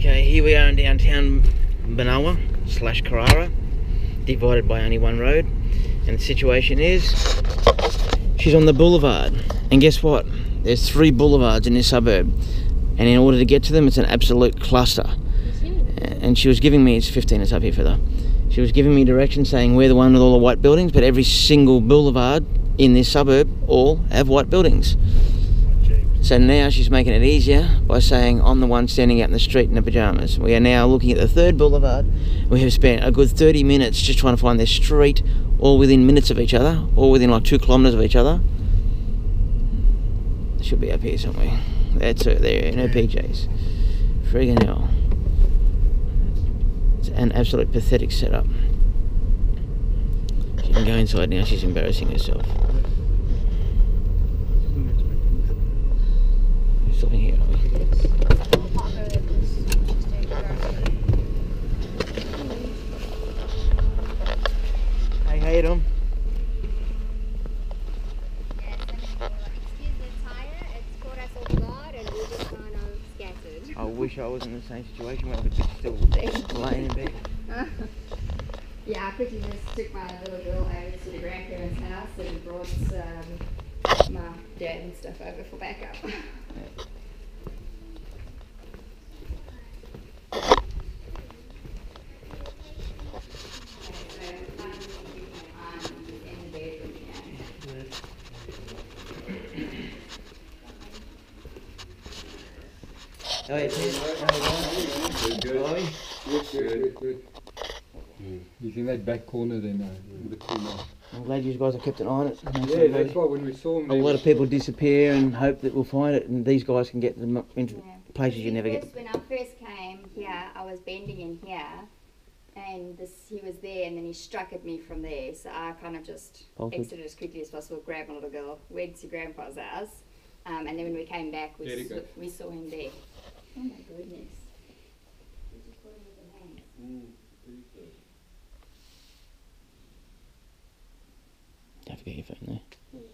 Okay, here we are in downtown Benowa slash Carrara, divided by only one road. And the situation is, she's on the boulevard. And guess what? There's three boulevards in this suburb. And in order to get to them, it's an absolute cluster. And she was giving me, it's 15, it's up here further. She was giving me directions saying we're the one with all the white buildings, but every single boulevard in this suburb all have white buildings. So now she's making it easier by saying I'm the one standing out in the street in the pajamas. We are now looking at the third boulevard. We have spent a good 30 minutes just trying to find this street, all within minutes of each other, all within like two kilometres of each other. Should be up here somewhere. That's her there in her PJs. Friggin' hell. It's an absolute pathetic setup. She can go inside now, she's embarrassing herself. Stopping here, are we? Hey, how you doing? Yes, and excuse the tire, it's caught us off guard and we're just kind of scattered. I wish I was in the same situation where I just still laying in bed. yeah, I quickly just took my little girl over to the grandparents' house and brought um, my dad and stuff over for backup. Oh, yeah, Ted. How you doing? How are? Good, good, good. He's in that back corner there now, in the corner. I'm glad you guys have kept an eye on it. Yeah, everybody- that's why when we saw him, A lot of people disappear and hope that we'll find it, and these guys can get them into Yeah. places you never First, get. When I first came here, I was bending in here, and this he was there, and then he struck at me from there. So I kind of just Bolted. exited as quickly as possible, grabbed my little girl, went to Grandpa's house, um, and then when we came back, we, There saw, we saw him there. Oh my goodness! He just got him with the hands. Don't forget your phone there.